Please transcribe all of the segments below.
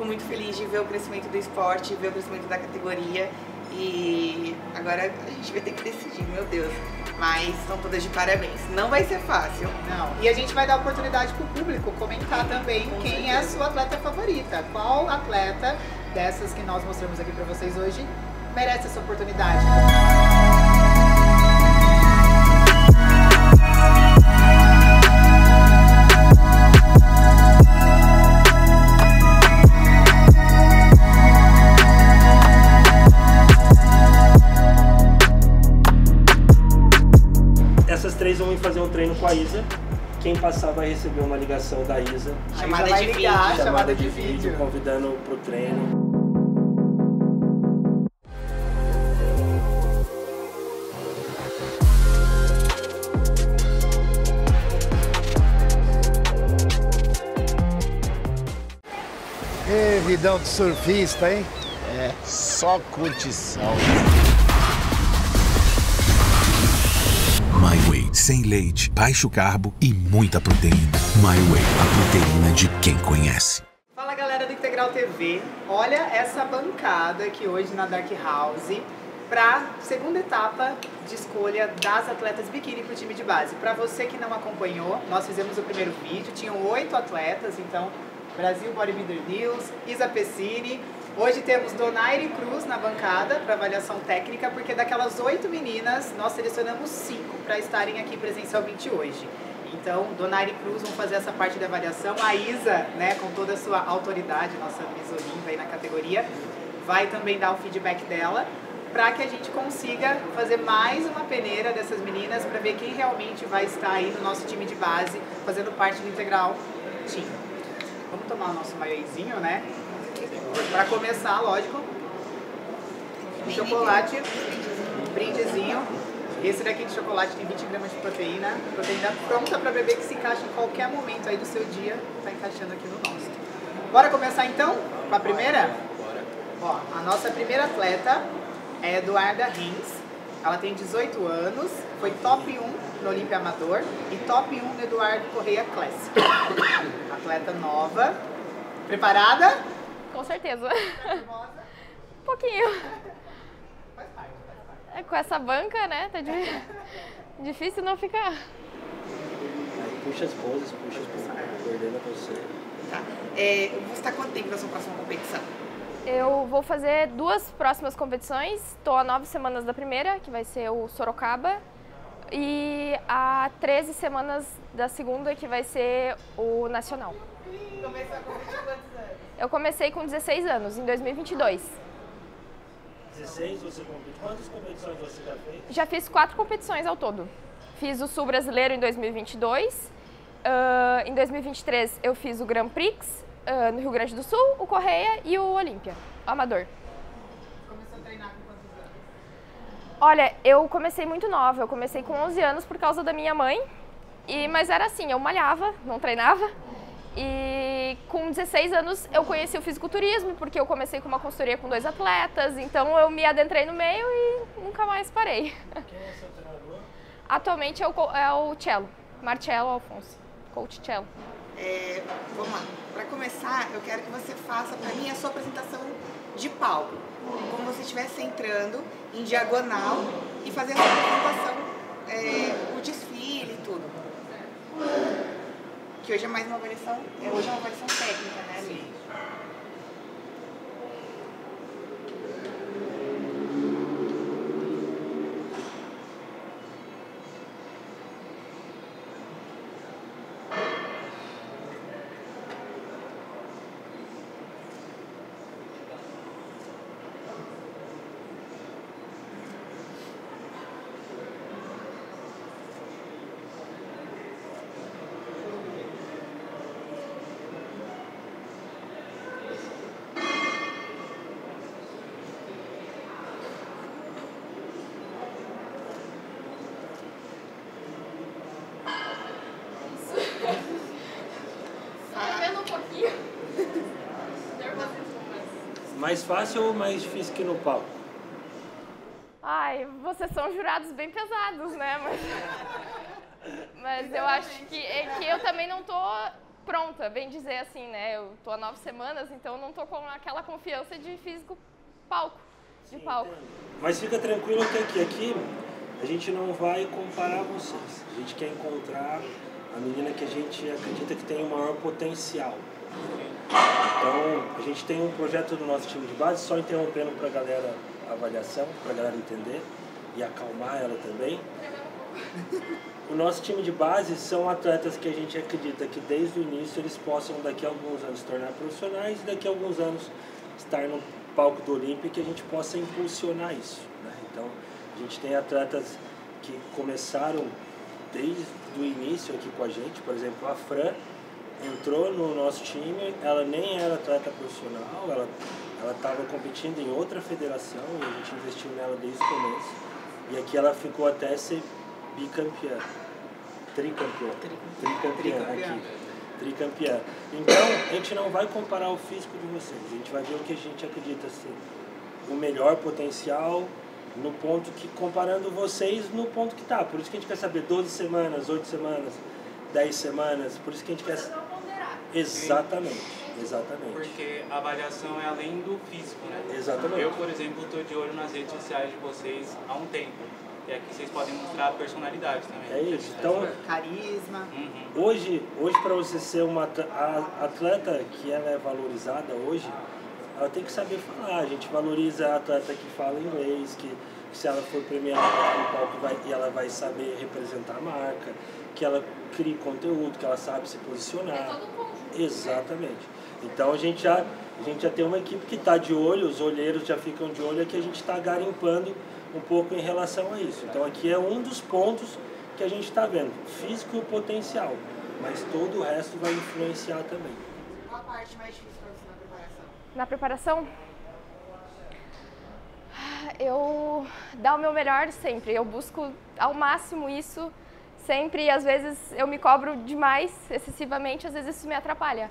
fico muito feliz de ver o crescimento do esporte, ver o crescimento da categoria e agora a gente vai ter que decidir, meu Deus. Mas estão todas de parabéns. Não vai ser fácil. Não. E a gente vai dar oportunidade para o público comentar também Com quem certeza. é a sua atleta favorita. Qual atleta dessas que nós mostramos aqui para vocês hoje merece essa oportunidade? Três vão ir fazer um treino com a Isa. Quem passar vai receber uma ligação da Isa, Chamada de ligar, vídeo. chamada de vídeo. convidando pro treino. Ê, vidão de surfista, hein? É, só curtição. Sem leite, baixo carbo e muita proteína. My Way, a proteína de quem conhece. Fala galera do Integral TV, olha essa bancada aqui hoje na Dark House para segunda etapa de escolha das atletas biquíni para o time de base. Para você que não acompanhou, nós fizemos o primeiro vídeo, tinham oito atletas, então Brasil Bodybuilder News, Isa Pessini. Hoje temos Donaire Cruz na bancada para avaliação técnica, porque daquelas oito meninas nós selecionamos cinco para estarem aqui presencialmente hoje. Então, Donaire Cruz vão fazer essa parte da avaliação. A Isa, né, com toda a sua autoridade, nossa Miss aí na categoria, vai também dar o feedback dela para que a gente consiga fazer mais uma peneira dessas meninas para ver quem realmente vai estar aí no nosso time de base, fazendo parte do Integral Team. Vamos tomar o nosso maiôzinho, né? Para começar, lógico, um chocolate, um brindezinho. Esse daqui de chocolate tem 20 gramas de proteína, proteína pronta para beber que se encaixa em qualquer momento aí do seu dia, tá encaixando aqui no nosso. Bora começar então com a primeira? Ó, a nossa primeira atleta é Eduarda Rins. Ela tem 18 anos, foi top 1 no Olímpia Amador e top 1 no Eduardo Correia Classic. Atleta nova. Preparada? Com certeza. Um pouquinho. Faz parte, faz parte. É, com essa banca, né? Tá di- difícil não ficar. Aí puxa as poses, puxa as poses, coordena você. Tá. É, você está quanto tempo na sua próxima competição? Eu vou fazer duas próximas competições. Estou há nove semanas da primeira, que vai ser o Sorocaba. E há 13 semanas da segunda, que vai ser o Nacional. Começou a competir quantos? Eu comecei com 16 anos, em 2022. 16 você compete. Quantas competições você já fez? Já fiz quatro competições ao todo. Fiz o Sul Brasileiro em 2022. ah, em 2023 eu fiz o Grand Prix ah, no Rio Grande do Sul, o Correia e o Olímpia, o Amador. Começou a treinar com quantos anos? Olha, eu comecei muito nova. Eu comecei com 11 anos por causa da minha mãe. E, mas era assim, eu malhava, não treinava. E com 16 anos eu conheci o fisiculturismo, porque eu comecei com uma consultoria com dois atletas. Então eu me adentrei no meio e nunca mais parei. Quem é seu treinador? Atualmente é o, é o Cello, Marcelo Alfonso, coach Cello. É, vamos lá. Para começar, eu quero que você faça para mim a sua apresentação de palco. Como você estivesse entrando em diagonal e fazer a sua apresentação, é, o desfile e tudo. Que hoje é mais uma avaliação, é, hoje é uma avaliação técnica, né, Sim. um pouquinho. Mais fácil ou mais difícil que no palco? Ai, vocês são jurados bem pesados, né? Mas, mas eu acho que, é que eu também não tô pronta, bem dizer assim, né? Eu tô há nove semanas, então eu não tô com aquela confiança de físico palco, de palco. Mas fica tranquilo que aqui, aqui a gente não vai comparar vocês. A gente quer encontrar a menina que a gente acredita que tem o maior potencial. Então, a gente tem um projeto do nosso time de base, só interrompendo para a galera a avaliação, para a galera entender e acalmar ela também. O nosso time de base são atletas que a gente acredita que desde o início eles possam daqui a alguns anos se tornar profissionais e daqui a alguns anos estar no palco do Olímpia que a gente possa impulsionar isso. Né? Então a gente tem atletas que começaram desde o início aqui com a gente, por exemplo a Fran entrou no nosso time, ela nem era atleta profissional, ela ela estava competindo em outra federação e a gente investiu nela desde o começo. E aqui ela ficou até ser bicampeã. Tricampeã. Tricampeã aqui. Tricampeã. Então, a gente não vai comparar o físico de vocês. A gente vai ver o que a gente acredita ser o melhor potencial no ponto que, comparando vocês no ponto que tá. Por isso que a gente quer saber 12 semanas, 8 semanas, 10 semanas. Por isso que a gente quer. Exatamente. Exatamente. Porque a avaliação é além do físico, né? Exatamente. Eu, por exemplo, estou de olho nas redes sociais de vocês há um tempo. E aqui vocês podem mostrar a personalidade também. É isso. Então, Carisma. Uhum. hoje, hoje para você ser uma atleta que ela é valorizada hoje, ela tem que saber falar. A gente valoriza a atleta que fala inglês, que, que se ela for premiada no palco vai, e ela vai saber representar a marca, que ela crie conteúdo, que ela sabe se posicionar. Exatamente. Então a gente já, a gente já tem uma equipe que está de olho, os olheiros já ficam de olho, é que a gente está garimpando um pouco em relação a isso. Então aqui é um dos pontos que a gente está vendo, físico e o potencial, mas todo o resto vai influenciar também. Qual a parte mais difícil para você na preparação? Na preparação, eu dar o meu melhor sempre. Eu busco ao máximo isso sempre às vezes eu me cobro demais, excessivamente, às vezes isso me atrapalha.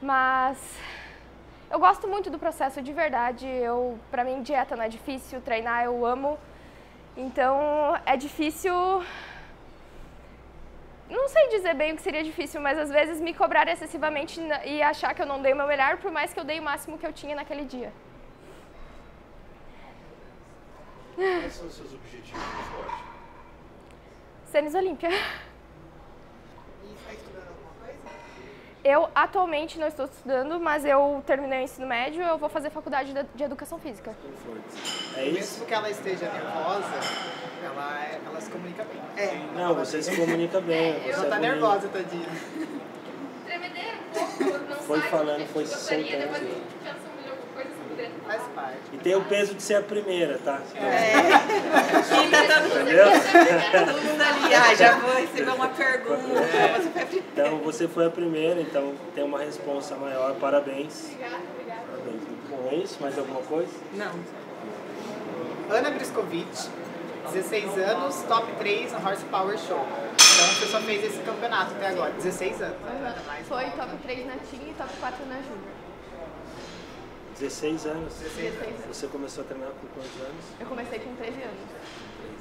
Mas eu gosto muito do processo de verdade. Eu, para mim, dieta não é difícil, treinar eu amo. Então é difícil. Não sei dizer bem o que seria difícil, mas às vezes me cobrar excessivamente e achar que eu não dei o meu melhor, por mais que eu dei o máximo que eu tinha naquele dia. Quais são os seus objetivos no esporte? Sênis Olímpia. E está estudando alguma coisa? Eu atualmente não estou estudando, mas eu terminei o ensino médio, eu vou fazer faculdade de- educação física. É isso? Mesmo que ela esteja nervosa, ela, é- ela se comunica bem. É. Não, você se comunica bem. Você Ela é tá bonita. nervosa, tadinha. Tremedeira um pouco, não Foi sai falando, foi se soltando. pensa um milhão de coisas sobre Faz parte. E tem o peso de ser a primeira, tá? E tá todo mundo, Entendeu? todo mundo ali. Ah, já vou receber uma pergunta. É. Você foi a primeira. Então você foi a primeira, então tem uma responsa maior. Parabéns. Obrigada, obrigada. Parabéns. Muito bom. É isso? Mais alguma coisa? Não. Ana Briscovic, 16 anos, top 3 no Horse Power Show. Então você só fez esse campeonato até agora, 16 anos. né? Mais Foi top 3 na Team e top 4 na Júnior. 16 anos. 16 anos. Você começou a treinar com quantos anos? Eu comecei com 13 anos. 13.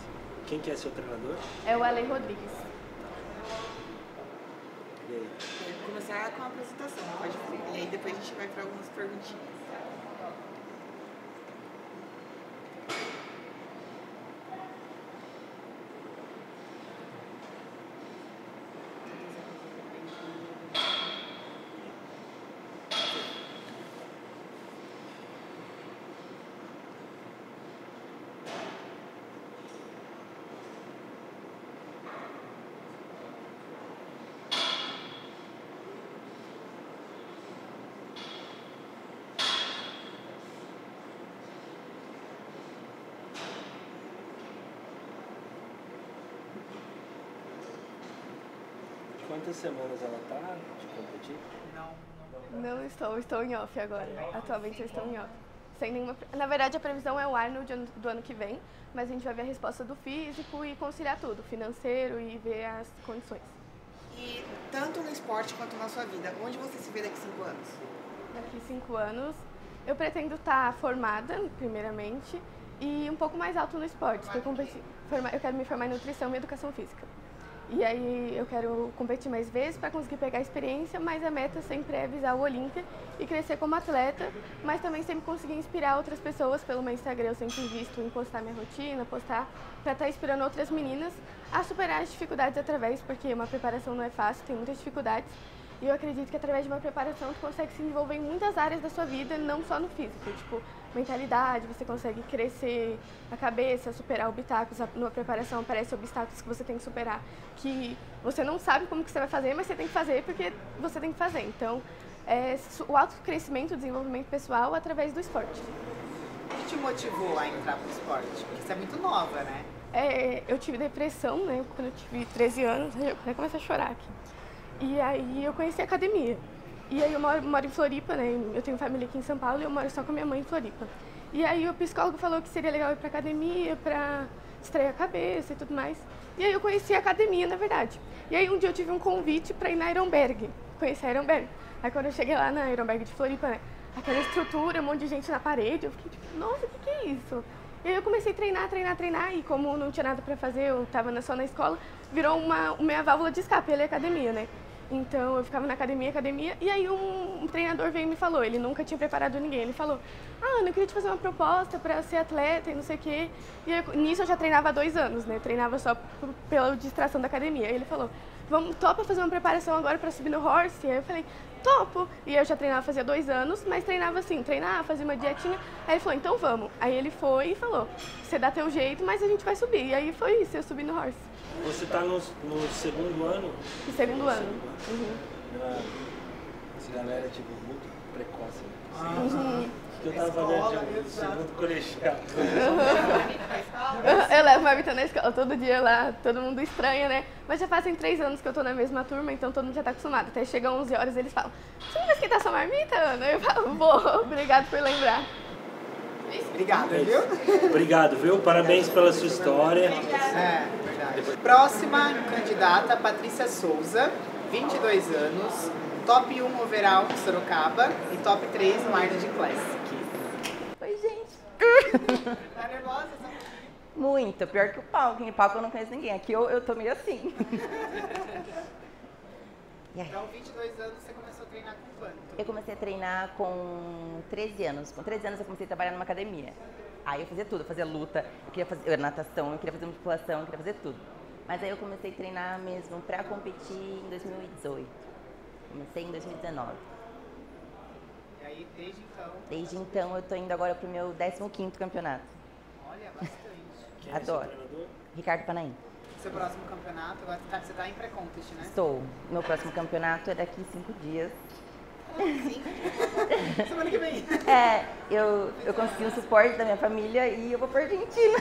Quem que é seu treinador? É o Ellen Rodrigues. E aí? Vou começar com a apresentação, pode. E aí depois a gente vai para algumas perguntinhas. Quantas semanas ela tá de competir? Não estou, estou em off agora. Atualmente eu estou em off. Sem nenhuma... Na verdade, a previsão é o Arnold ano- do ano que vem, mas a gente vai ver a resposta do físico e conciliar tudo, financeiro e ver as condições. E tanto no esporte quanto na sua vida, onde você se vê daqui a cinco anos? Daqui cinco anos, eu pretendo estar formada, primeiramente, e um pouco mais alto no esporte. que Eu, competi- forma- eu quero me formar em nutrição e educação física. E aí eu quero competir mais vezes para conseguir pegar experiência, mas a meta sempre é visar o Olímpia e crescer como atleta, mas também sempre conseguir inspirar outras pessoas pelo meu Instagram. Eu sempre invisto em postar minha rotina, postar para estar tá inspirando outras meninas a superar as dificuldades através, porque uma preparação não é fácil, tem muitas dificuldades. E eu acredito que através de uma preparação tu consegue se desenvolver em muitas áreas da sua vida, não só no físico. Tipo, mentalidade, você consegue crescer a cabeça, superar obstáculos. Numa preparação aparecem obstáculos que você tem que superar, que você não sabe como que você vai fazer, mas você tem que fazer porque você tem que fazer. Então, é o autocrescimento, o desenvolvimento pessoal através do esporte. O que te motivou a entrar pro esporte? Porque você é muito nova, né? É, eu tive depressão, né, quando eu tive 13 anos, eu comecei a chorar aqui. E aí eu conheci a academia. E aí eu moro, moro em Floripa, né? Eu tenho família aqui em São Paulo e eu moro só com minha mãe em Floripa. E aí o psicólogo falou que seria legal ir pra academia pra distrair a cabeça e tudo mais. E aí eu conheci a academia, na verdade. E aí um dia eu tive um convite pra ir na Ironberg. Conheci a Ironberg. Aí quando eu cheguei lá na Ironberg de Floripa, né? Aquela estrutura, um monte de gente na parede, eu fiquei tipo, nossa, o que, que é isso? E aí eu comecei a treinar, treinar, treinar, e como não tinha nada pra fazer, eu tava só na escola, virou uma, minha válvula de escape, ele é academia, né? Então eu ficava na academia, academia, e aí um, treinador veio e me falou, ele nunca tinha preparado ninguém, ele falou, ah, eu queria te fazer uma proposta para ser atleta e não sei o quê. E eu, nisso eu já treinava há dois anos, né? Treinava só pela distração da academia. E ele falou, vamos, topa fazer uma preparação agora para subir no horse? Aí eu falei, topo. E eu já treinava fazia dois anos, mas treinava assim, treinar, fazer uma dietinha. Aí ele falou, então vamos. Aí ele foi e falou, você dá teu jeito, mas a gente vai subir. E aí foi isso, eu subi no horse. Você está no, no, segundo ano? No segundo no ano. Segundo ano. Uhum. Essa galera é tipo muito precoce. Né? Ah, uhum. Eu tava fazendo tipo, segundo colegial. Eu levo Marvita na escola todo dia lá, todo mundo estranha, né? Mas já fazem três anos que eu tô na mesma turma, então todo mundo já tá acostumado. Até chega 11 horas e eles falam: Você não vai esquentar sua marmita, Ana? Eu falo: Vou, obrigado por lembrar. Obrigada, viu? Obrigado, viu? Parabéns pela sua história. É, verdade. Próxima candidata, Patrícia Souza, 22 anos, top 1 overall em Sorocaba e top 3 no Arnold Classic. Oi, gente. Tá nervosa? Muito, pior que o palco. Em palco eu não conheço ninguém. Aqui eu, eu tô meio assim. Então, 22 anos, você começou a treinar com quanto? Eu comecei a treinar com 13 anos. Com 13 anos eu comecei a trabalhar numa academia. Aí eu fazia tudo, eu fazia luta, eu queria fazer natação, eu queria fazer musculação, eu queria fazer tudo. Mas aí eu comecei a treinar mesmo para competir em 2018. Comecei em 2019. Aí, desde então? Desde então eu tô indo agora pro meu 15º campeonato. Olha, bastante. Quem Adoro. É Ricardo Panaim. Seu próximo campeonato, agora você tá, você tá em pré-contest, né? Estou. Meu próximo campeonato é daqui cinco dias. Sim. Semana que vem. É, eu, eu consegui o suporte da minha família e eu vou pra Argentina.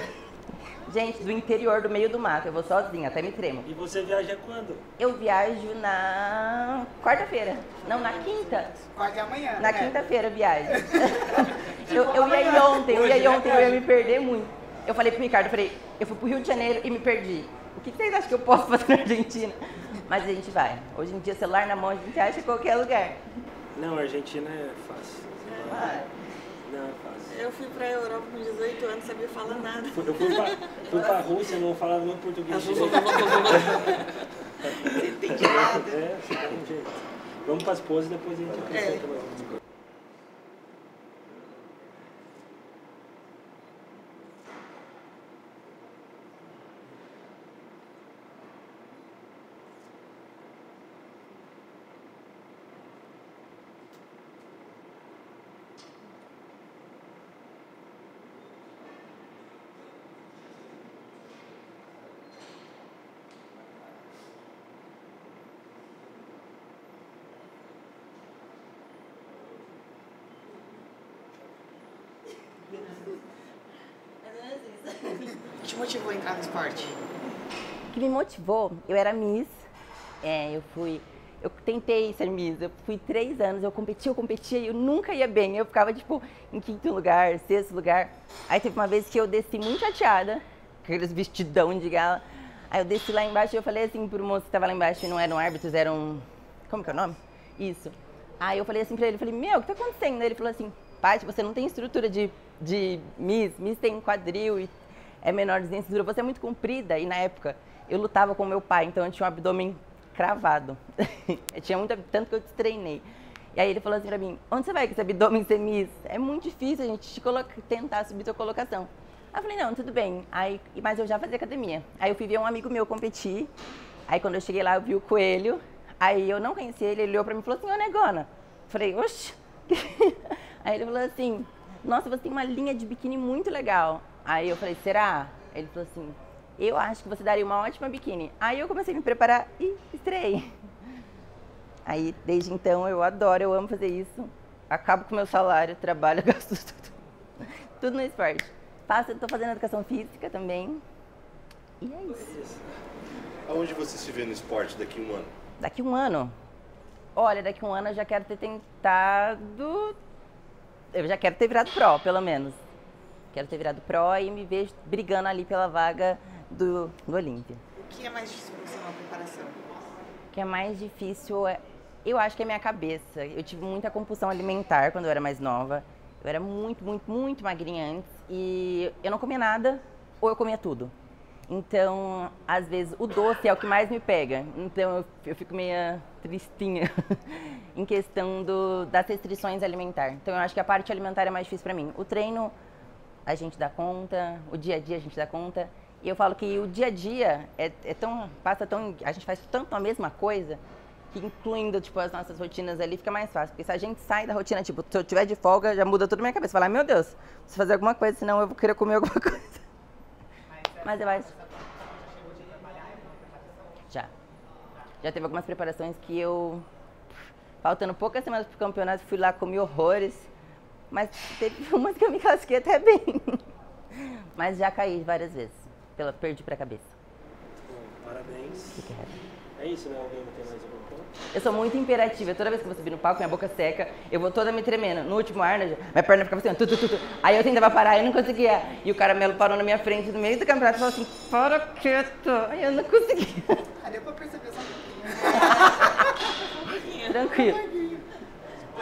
Gente, do interior, do meio do mato, eu vou sozinha, até me tremo. E você viaja quando? Eu viajo na quarta-feira. Não, na quinta. Quarta é amanhã. Na né? quinta-feira eu viajo. eu, eu ia ir ontem, eu ia ir ontem, eu ia me perder muito. Eu falei pro Ricardo, eu falei, eu fui pro Rio de Janeiro e me perdi. O que vocês acham que eu posso fazer na Argentina? Mas a gente vai. Hoje em dia, celular na mão, a gente acha em qualquer lugar. Não, a Argentina é fácil. Ah, é fácil. Eu fui pra Europa com 18 anos, sabia falar nada. Eu fui pra, fui pra Rússia, não falava nem português. Você entende nada. É, você tem jeito. Vamos pras poses e depois a gente acrescenta mais umas coisas. O que te motivou a entrar no esporte? O que me motivou, eu era Miss, é, eu fui, eu tentei ser Miss, eu fui três anos, eu competia, eu competia e eu nunca ia bem, eu ficava tipo em quinto lugar, sexto lugar. Aí teve uma vez que eu desci muito chateada, com aqueles vestidão de gala, aí eu desci lá embaixo e eu falei assim pro moço que tava lá embaixo, não eram árbitros, eram, como que é o nome? Isso. Aí eu falei assim pra ele, eu falei, meu, o que tá acontecendo? Aí ele falou assim, Paty, você não tem estrutura de, de Miss, Miss tem quadril e é menorzinha a cintura, você é muito comprida. E na época eu lutava com meu pai, então eu tinha um abdômen cravado. eu tinha muito, tanto que eu treinei. E aí ele falou assim pra mim, onde você vai com esse abdômen semis? É muito difícil a gente te coloca, tentar subir sua colocação. Aí eu falei, não, tudo bem. Aí, mas eu já fazia academia. Aí eu fui ver um amigo meu competir. Aí quando eu cheguei lá, eu vi o coelho. Aí eu não conhecia ele, ele olhou pra mim e falou assim, ô negona. Eu falei, oxe. aí ele falou assim, nossa, você tem uma linha de biquíni muito legal. Aí eu falei, será? Ele falou assim, eu acho que você daria uma ótima biquíni. Aí eu comecei a me preparar e estreiei. Aí, desde então, eu adoro, eu amo fazer isso. Acabo com meu salário, trabalho, gasto tudo. Tudo no esporte. Faço, tô fazendo educação física também. E é isso. Aonde você se vê no esporte daqui a um ano? Daqui um ano? Olha, daqui um ano eu já quero ter tentado. Eu já quero ter virado pró, pelo menos. Quero ter virado pró e me vejo brigando ali pela vaga do, do Olímpia. O que é mais difícil para você na preparação? O que é mais difícil é. Eu acho que é a minha cabeça. Eu tive muita compulsão alimentar quando eu era mais nova. Eu era muito, muito, muito magrinha antes. E eu não comia nada ou eu comia tudo. Então, às vezes, o doce é o que mais me pega. Então, eu, eu fico meio tristinha em questão do, das restrições alimentares. Então, eu acho que a parte alimentar é mais difícil para mim. O treino, a gente dá conta. O dia a dia, a gente dá conta. E eu falo que o dia a dia é, é tão, passa tão, a gente faz tanto a mesma coisa que incluindo tipo as nossas rotinas ali fica mais fácil, porque se a gente sai da rotina, tipo, se eu tiver de folga, já muda tudo na minha cabeça, falar, meu Deus, preciso fazer alguma coisa, senão eu vou querer comer alguma coisa. Mas eu acho já. Já teve algumas preparações que eu faltando poucas semanas pro campeonato, fui lá comi horrores, mas teve umas que eu me casquei até bem. Mas já caí várias vezes, pela perdi pra cabeça. Bom, parabéns. É isso, né? Alguém tem mais alguma coisa? Eu sou muito imperativa. Toda vez que eu vou subir no palco, minha boca seca, eu vou toda me tremendo. No último Arnold, minha perna ficava assim, tu, tu, tu, tu. Aí eu tentava parar e não conseguia. E o caramelo parou na minha frente no meio do campeonato e falou assim, para quieto. Aí eu não conseguia. Ah, deu pra perceber só um pouquinho. Tranquilo.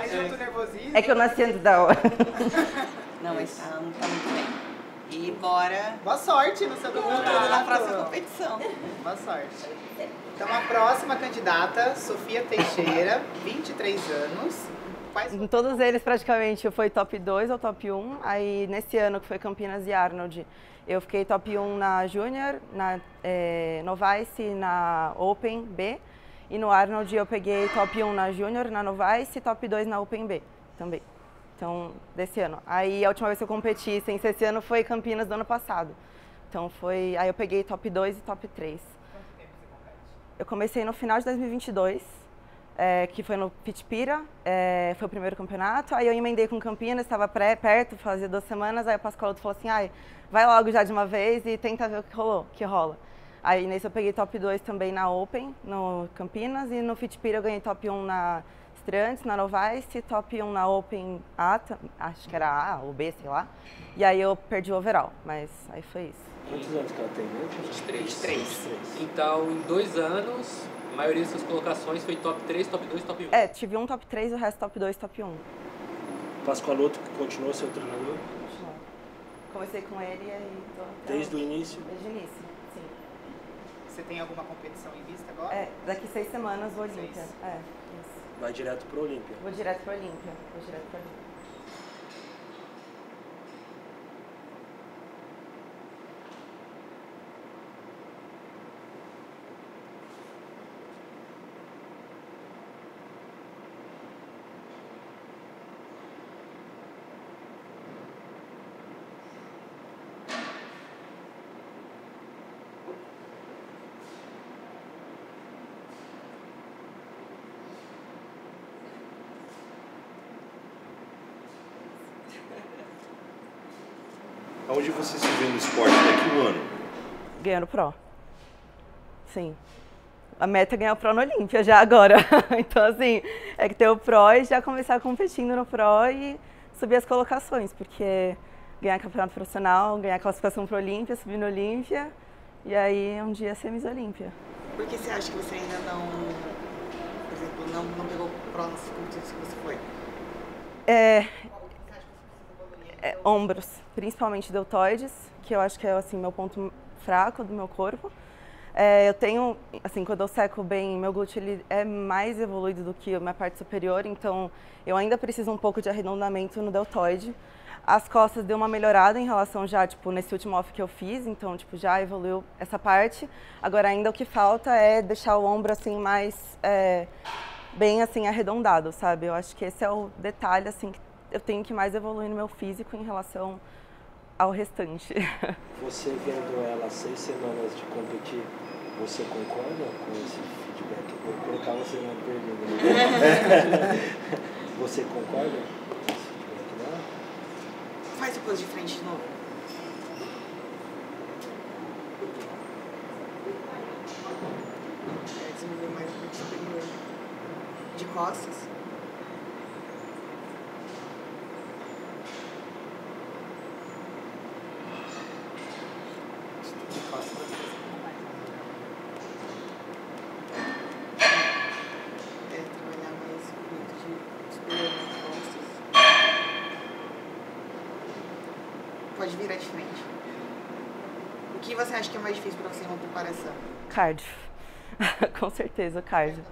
Aí junto nervosismo. É que eu nasci antes da hora. Não, mas tá, tá muito bem. E bora Boa sorte no seu tudo na próxima competição. Boa sorte. Então, a próxima candidata, Sofia Teixeira, 23 anos. Quais Em todos eles, praticamente, eu fui top 2 ou top 1. Aí, nesse ano, que foi Campinas e Arnold, eu fiquei top 1 na Júnior, na eh, Novice e na Open B. E no Arnold eu peguei top 1 na Júnior, na Novice e top 2 na Open B também. Então, desse ano. Aí, a última vez que eu competi sem esse ano foi Campinas do ano passado. Então, foi... Aí eu peguei top 2 e top 3. Eu comecei no final de 2022, é, que foi no Pitipira, é, foi o primeiro campeonato. Aí eu emendei com Campinas, estava perto, fazia duas semanas. Aí o Pascoaloto falou assim: Ai, vai logo já de uma vez e tenta ver o que rolou, que rola. Aí nesse eu peguei top 2 também na Open, no Campinas, e no Pitipira eu ganhei top 1 na Estreantes, na Novice, top 1 na Open A, acho que era A ou B, sei lá. E aí eu perdi o overall, mas aí foi isso. Quantos anos que ela tem mesmo? 23. 23. Então, em dois anos, a maioria dessas colocações foi top 3, top 2, top 1. É, tive um top 3, o resto top 2, top 1. Pascoaloto que continua seu treinador Comecei com ele e aí tô desde o início. Desde o início. Você tem alguma competição em vista agora? É, daqui seis semanas o Olímpia. É, isso. Vai direto pro Olímpia. Vou direto pro Olímpia. Vou direto pro Olímpia. Aonde você se vê no esporte daqui a um ano? Ganhando Pro. Sim. A meta é ganhar o Pro no Olímpia já agora. então, assim, é que ter o Pro e já começar competindo no Pro e subir as colocações, porque ganhar campeonato profissional, ganhar classificação pro Olímpia, subir no Olímpia e aí um dia ser Miss Olímpia. Por que você acha que você ainda não, por exemplo, não, não pegou pró nas competições que você foi? É, é, ombros, principalmente deltoides, que eu acho que é assim meu ponto fraco do meu corpo. É, eu tenho, assim, quando eu seco bem, meu glúteo ele é mais evoluído do que a minha parte superior, então eu ainda preciso um pouco de arredondamento no deltoide. As costas deu uma melhorada em relação já, tipo, nesse último off que eu fiz, então, tipo, já evoluiu essa parte. Agora ainda o que falta é deixar o ombro, assim, mais, é, bem, assim, arredondado, sabe? Eu acho que esse é o detalhe, assim, que eu tenho que mais evoluir no meu físico em relação ao restante. Você vendo ela seis semanas de competir, você concorda com esse feedback? Vou colocar você na pergunta. você concorda com esse feedback dela? Faz o pose de frente de novo. É, desenvolver mais parte superior. De costas. De costas. É, trabalhar mais o glúteo de superior de costas. Pode de frente. O que você acha que é mais difícil pra você em uma preparação? Cardio. Com certeza, cardio.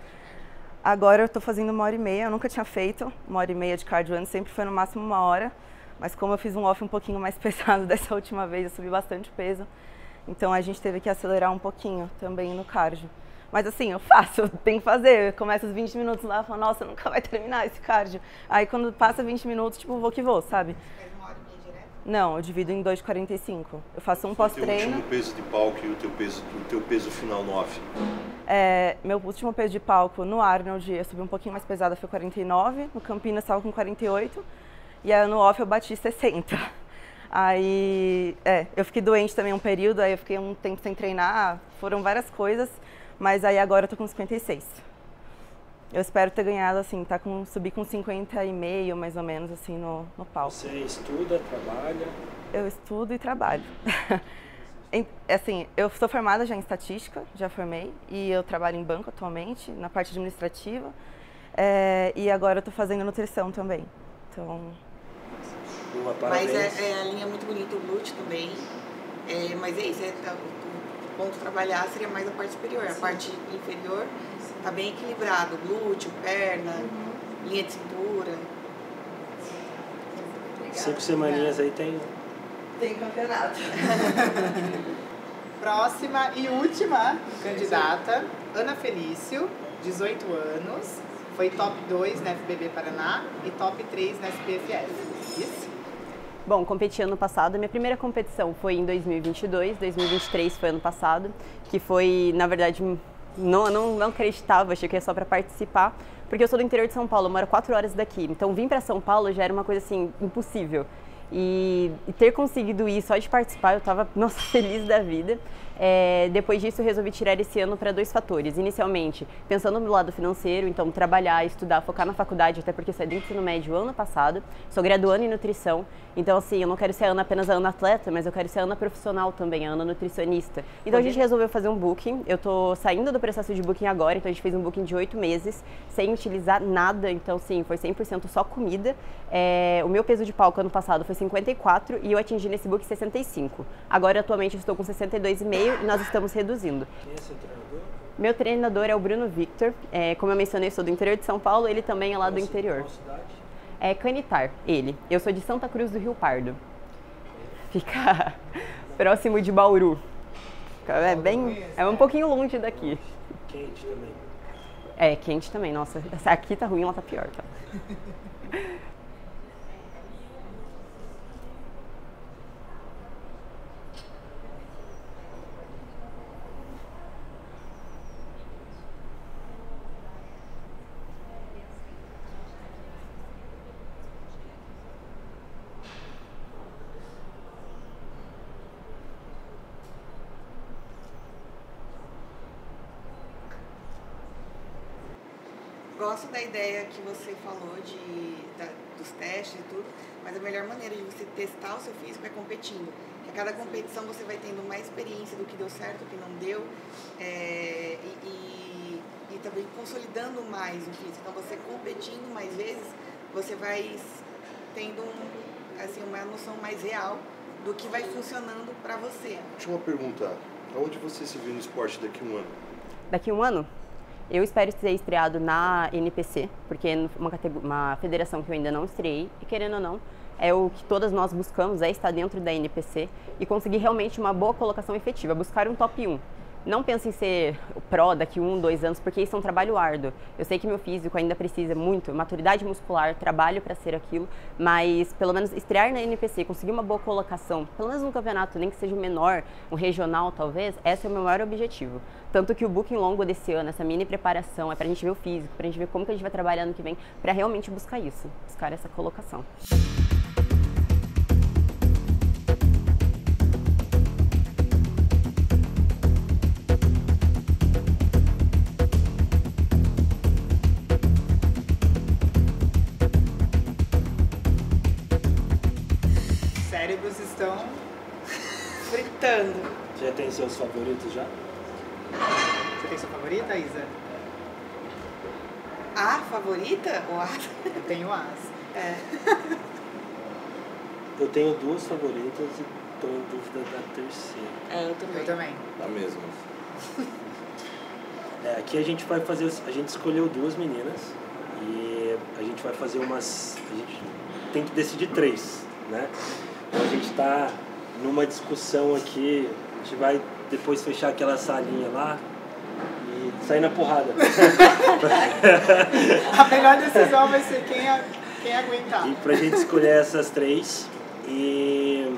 Agora eu tô fazendo uma hora e meia, eu nunca tinha feito uma hora e meia de cardio antes, sempre foi no máximo uma hora. Mas como eu fiz um off um pouquinho mais pesado dessa última vez, eu subi bastante peso. Então a gente teve que acelerar um pouquinho também no cardio. Mas assim, eu faço, eu tenho que fazer. Eu começo os 20 minutos lá e falo, nossa, nunca vai terminar esse cardio. Aí quando passa 20 minutos, tipo, vou que vou, sabe? Não, eu divido em 2,45. Eu faço um O pós-treino. último peso de palco e o teu peso, o teu peso final no off. É, meu último peso de palco no Arnold, eu subi um pouquinho mais pesada, foi 49. No Campinas estava com 48. E aí no off eu bati 60. Aí, é, eu fiquei doente também um período, aí eu fiquei um tempo sem treinar, foram várias coisas, mas aí agora eu tô com 56. Eu espero ter ganhado, assim, tá com, subir com 50 e meio, mais ou menos, assim, no, no palco. Você estuda, trabalha? Eu estudo e trabalho. Assim, eu sou formada já em estatística, já formei, e eu trabalho em banco atualmente, na parte administrativa, é, e agora eu tô fazendo nutrição também. Então, Boa, Mas parabéns. é, é, a linha é muito bonita, o glúteo também. É, mas é isso, é, tá- o ponto trabalhar seria mais a parte superior. A parte inferior tá bem equilibrado. Glúteo, perna, linha de cintura. Cinco semaninhas aí tem. Tem campeonato. Próxima e última candidata, Ana Felício, 18 anos, foi top 2 na FBB Paraná e top 3 na SPFF. Isso? Bom, competi ano passado. Minha primeira competição foi em 2022, 2023 foi ano passado, que foi, na verdade, não, não, não acreditava, achei que era só para participar, porque eu sou do interior de São Paulo, eu moro quatro horas daqui. Então, vir para São Paulo já era uma coisa assim impossível. E, e ter conseguido ir só de participar, eu estava, nossa, feliz da vida. É, depois disso, eu resolvi tirar esse ano para dois fatores. Inicialmente, pensando no lado financeiro, então trabalhar, estudar, focar na faculdade, até porque eu saí do ensino médio ano passado, sou graduando em nutrição. Então, assim, eu não quero ser Ana apenas a Ana atleta, mas eu quero ser a Ana profissional também, a Ana nutricionista. Então, a gente resolveu fazer um booking. Eu tô saindo do processo de booking agora, então a gente fez um booking de oito meses, sem utilizar nada. Então, sim, foi 100% só comida. É, o meu peso de palco ano passado foi 54 e eu atingi nesse book 65. Agora, atualmente, eu estou com 62,5 e nós estamos reduzindo. Quem é seu treinador? Meu treinador é o Bruno Victor. É, como eu mencionei, sou do interior de São Paulo, ele também é lá do interior. Qual cidade? É Canitar, ele. Eu sou de Santa Cruz do Rio Pardo. Fica próximo de Bauru. É bem. É um pouquinho longe daqui. Quente também. É, quente também, nossa. Aqui tá ruim, lá tá pior, tá? Gosto da ideia que você falou de, da- dos testes e tudo, mas a melhor maneira de você testar o seu físico é competindo. A cada competição você vai tendo mais experiência do que deu certo, do que não deu, é, e, e, e também consolidando mais o físico. Então você competindo mais vezes, você vai tendo um, assim, uma noção mais real do que vai funcionando para você. Uma pergunta Aonde você se vê no esporte daqui a um ano? Daqui a um ano, eu espero ter estreado na NPC, porque é uma, uma federação que eu ainda não estreiei, e querendo ou não, é o que todas nós buscamos, é estar dentro da NPC e conseguir realmente uma boa colocação efetiva, buscar um top 1. Não pense em ser pró daqui um, dois anos, porque isso é um trabalho árduo. Eu sei que meu físico ainda precisa muito, maturidade muscular, trabalho para ser aquilo, mas pelo menos estrear na NPC, conseguir uma boa colocação, pelo menos no campeonato, nem que seja o menor, um regional talvez, esse é o meu maior objetivo. Tanto que o booking longo desse ano, essa mini preparação, é para a gente ver o físico, para a gente ver como que a gente vai trabalhar ano que vem, para realmente buscar isso, buscar essa colocação. Cérebros estão fritando. Já tem seus favoritos já? Você tem sua favorita, Isa? A favorita ou a? Eu tenho as. É. Eu tenho duas favoritas e estou em dúvida da terceira. É, eu também. Eu também. A mesma. É, aqui a gente vai fazer, a gente escolheu duas meninas e a gente vai fazer umas, a gente tem que decidir três, né? Então a gente está numa discussão aqui, a gente vai depois fechar aquela salinha lá e sair na porrada. A melhor decisão vai ser quem, a- quem aguentar. E pra gente escolher essas três. E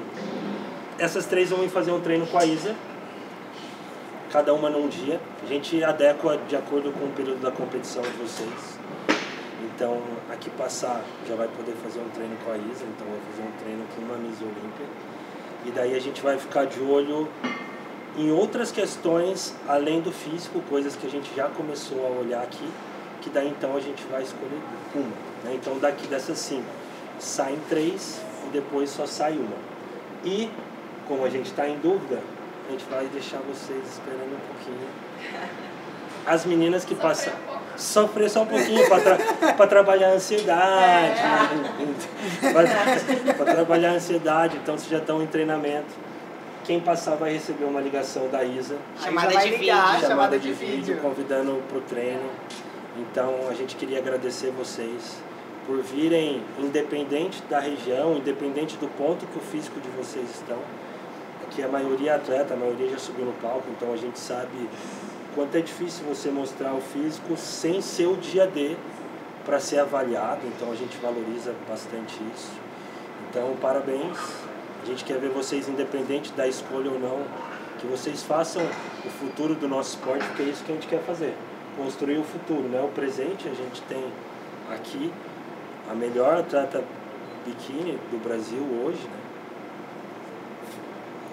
essas três vão fazer um treino com a Isa. Cada uma num dia. A gente adequa de acordo com o período da competição de vocês. Então, aqui passar já vai poder fazer um treino com a Isa. Então, vai fazer um treino com uma Miss Olímpia. E daí a gente vai ficar de olho em outras questões além do físico, coisas que a gente já começou a olhar aqui, que daí então a gente vai escolher uma. Né? Então daqui dessas cinco saem três e depois só sai uma. E como a gente está em dúvida, a gente vai deixar vocês esperando um pouquinho. As meninas que passam. Sofrer só um pouquinho para tra pra trabalhar a ansiedade. para trabalhar a ansiedade, então vocês já estão em treinamento. Quem passar vai receber uma ligação da Isa. Chamada de ligar, chamada, chamada de, de vídeo, vídeo. convidando para o treino. Então a gente queria agradecer vocês por virem, independente da região, independente do ponto que o físico de vocês estão. Aqui a maioria é atleta, a maioria já subiu no palco, então a gente sabe quanto é difícil você mostrar o físico sem ser o dia D para ser avaliado, então a gente valoriza bastante isso. Então, parabéns. A gente quer ver vocês, independente da escolha ou não, que vocês façam o futuro do nosso esporte, porque é isso que a gente quer fazer. Construir o futuro, né? O presente a gente tem aqui a melhor atleta biquíni do Brasil hoje,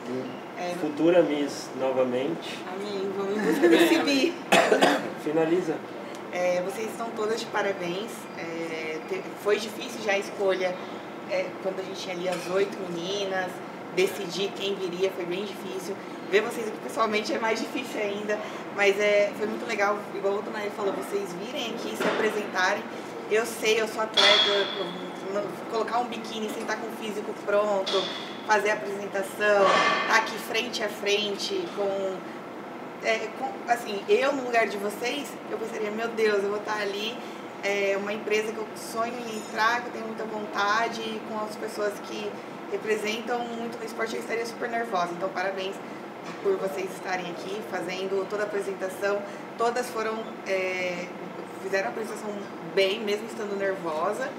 né? É. Futura Miss novamente. Amém. Vamos em busca desse bi. Finaliza. É, vocês estão todas de parabéns. É, foi difícil já a escolha é, quando a gente tinha ali as oito meninas, decidir quem viria foi bem difícil. Ver vocês aqui pessoalmente é mais difícil ainda, mas é, foi muito legal, igual o Donai falou, vocês virem aqui, se apresentarem. Eu sei, eu sou atleta, eu- colocar um biquíni, sentar com o físico pronto, fazer a apresentação, estar aqui frente a frente com é, com- assim, eu no lugar de vocês, eu pensaria, meu Deus, eu vou estar ali, é uma empresa que eu sonho em entrar, que eu tenho muita vontade, com as pessoas que representam muito no esporte, eu estaria super nervosa. Então, parabéns por vocês estarem aqui fazendo toda a apresentação. Todas foram, é, fizeram a apresentação bem, mesmo estando nervosa.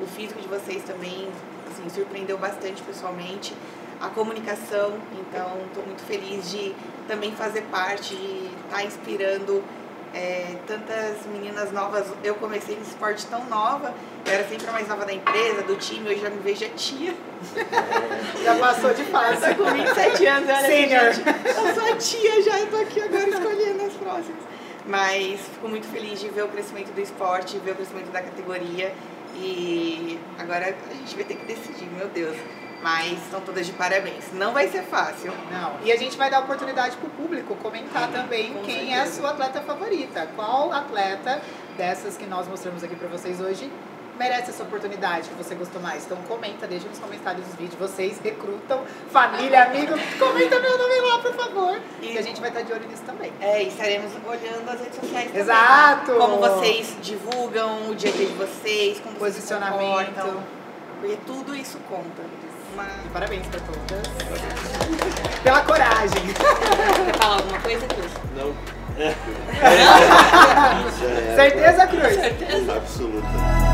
O físico de vocês também, assim, surpreendeu bastante pessoalmente. A comunicação, então estou muito feliz de também fazer parte, de estar inspirando é, tantas meninas novas. Eu comecei nesse esporte tão nova, eu era sempre a mais nova da empresa, do time, hoje já me vejo a tia. Já passou de fase. Com 27 anos, olha Senior. gente, eu sou a tia já, tô aqui agora escolhendo as próximas. Mas fico muito feliz de ver o crescimento do esporte, ver o crescimento da categoria e agora a gente vai ter que decidir, meu Deus. Mas estão todas de parabéns. Não vai ser fácil. Não. E a gente vai dar oportunidade pro público comentar também com quem é a certeza. sua atleta favorita. Qual atleta dessas que nós mostramos aqui pra vocês hoje merece essa oportunidade que você gostou mais? Então comenta, deixa nos comentários dos vídeos. Vocês recrutam família, amigo, comenta meu nome lá, por favor. E a gente vai estar de olho nisso também. É, e estaremos olhando as redes sociais também. Exato! Como vocês divulgam o dia a dia de vocês, como vocês Posicionamento. comportam, Porque tudo isso conta. Uma... E parabéns pra todas. Pela coragem. Quer falar alguma coisa, Cruz? Não. Certeza, Cruz? Absoluta.